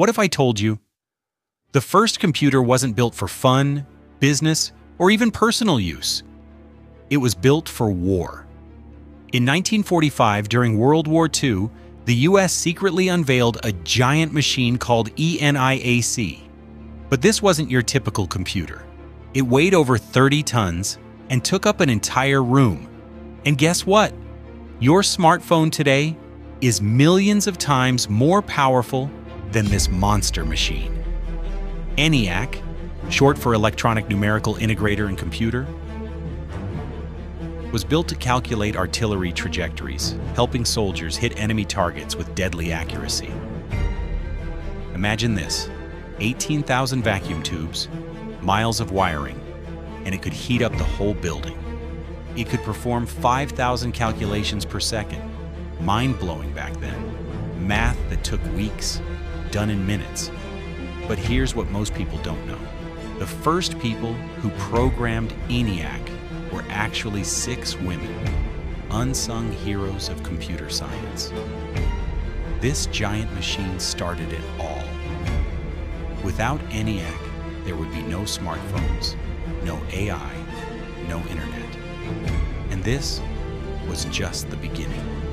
What if I told you? The first computer wasn't built for fun, business, or even personal use. It was built for war. In 1945, during World War II, the US secretly unveiled a giant machine called ENIAC. But this wasn't your typical computer. It weighed over 30 tons and took up an entire room. And guess what? Your smartphone today is millions of times more powerful than this monster machine. ENIAC, short for Electronic Numerical Integrator and Computer, was built to calculate artillery trajectories, helping soldiers hit enemy targets with deadly accuracy. Imagine this 18,000 vacuum tubes, miles of wiring, and it could heat up the whole building. It could perform 5,000 calculations per second. Mind blowing back then. Math that took weeks, done in minutes. But here's what most people don't know the first people who programmed ENIAC were actually six women, unsung heroes of computer science. This giant machine started it all. Without ENIAC, there would be no smartphones, no AI, no internet. And this was just the beginning.